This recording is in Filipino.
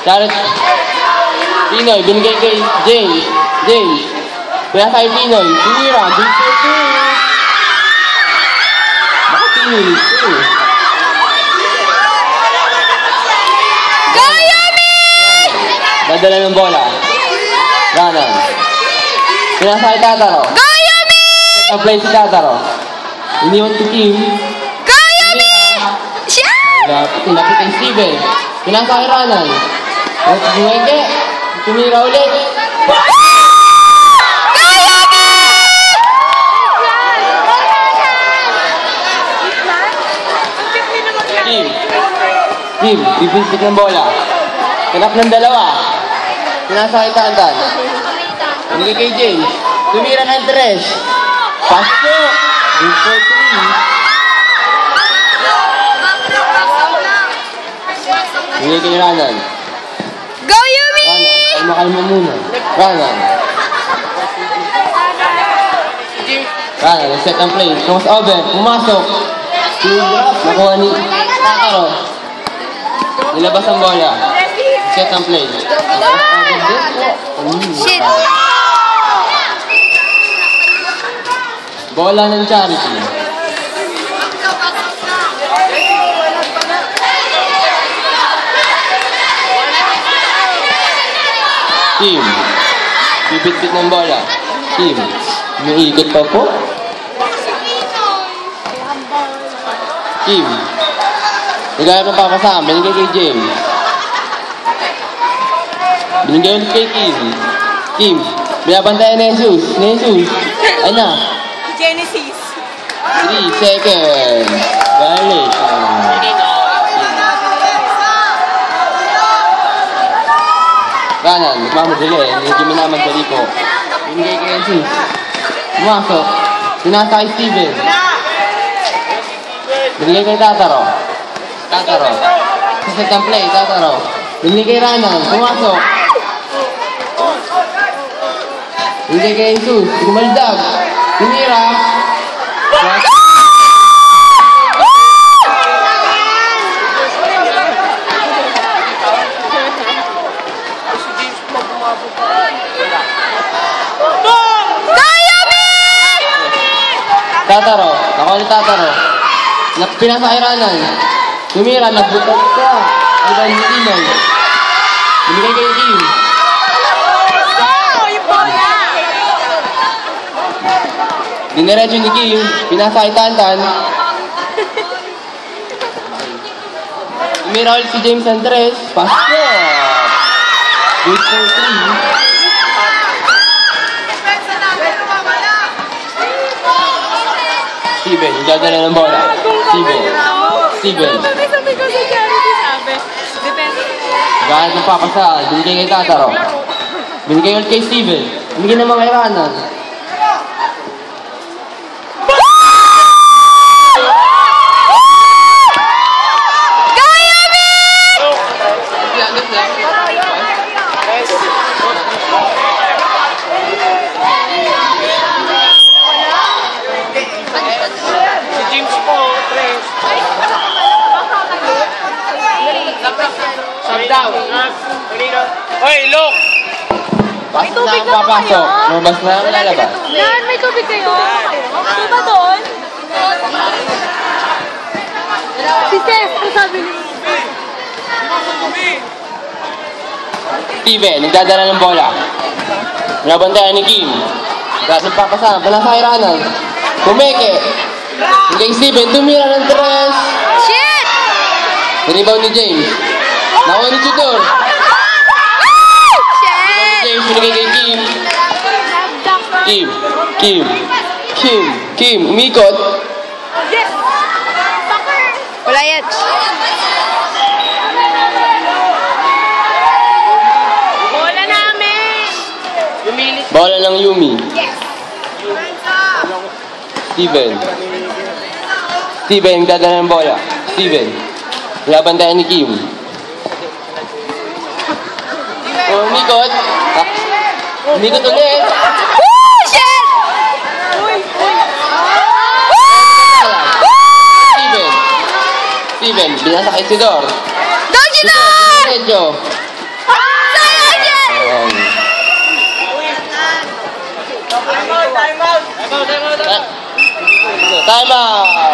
Charot. Pinoy, binigay kay James. James. Pinasa kay Pinoy. James for two. Bakit Pinoy? Two. Go, Yumi! Dadala ng bola. Ganon. Pinasa kay Tataro. Go, Yumi! Set play si Tataro. Iniwan si Kim. Go, Yumi! Shot! Lapit, kay Steven. Pinasa kay Ranan. At Buwenge. Tumira ulit. Kim. Kim, bibisik ng bola. Hanap ng dalawa. Pinasa kay Tantan. Hindi kay James. Tumira ng tres. Pasto. Good for three. Hindi kay Ranan. Go, Yumi! Ranan. Kalma kalma muna. Ranan. Ranan, set ang play. Cross over. Pumasok. Nakuha ni Tataro. Nilabas ang bola. Set ang play. Shit! Bola ng charity. Team. Bibit-bit ng bola. Team. Umiikot pa po. Team. Nagaya pa papasama. Binigay kay James. Binigay ulit kay Kim. Kim. Binabantayan ni Jesus. Ni Jesus. Ay na. Genesis. 3 seconds. Violation. Nagmamadali. Medyo minamadali po. Binigay kay Jesus. Pumasok. Pinasa kay Steven. Binigay kay Tataro. Tataro. Sa set ng play, Tataro. Binigay kay Ranan. Pumasok. Binigay kay Jesus. Gumaldag. Tumira. Go, Yumi! Tataro. Ako ni Tataro. Na, pinasa kay Ranan. Tumira, nagbutot ka. Iba ni Tinoy. Binigay kay Kim. Oh, yung bola! Diniretso ni Kim. Pinasa kay Tantan. Tumira ulit si James Andres. Pasto. Good for three. Steven, dadala ng bola. Steven. Steven. Sabi sabi ko sa Genesis, sabi. Depende. Ng papasa. Binigay kay Tataro. Binigay ulit kay Steven. Binigay naman kay Ranan. Go, Yumi! Si James po, tres. Sub down. Hoy, look! Pasok na ang papasok. Lumabas na ang lalabas. Yan, may tubig kayo. Di ba doon? Si Seth, ano sabi niyo? Steven, nagdadala ng bola. Nabantayan ni Kim. Ng papasa. Pinasa kay Ranan. Kumeke. Kay Steven, tumira ng tres. Shit! Rebound ni James. Nakuha ni Tudor. James, binigay kay Kim. Kim. Kim. Kim. Kim. Umikot. Yes! Wala yan. Bola namin! Bola ng Yumi. Steven. Steven, nagdadala ng bola. Steven. Laban tayo ni Kim. Oh, umikot. Umikot ulit. Woo! Shit! Steven. Steven, binasa kay Sidor. Don Sidor! Medyo. Sayang yan! Time out! Time out! Time out!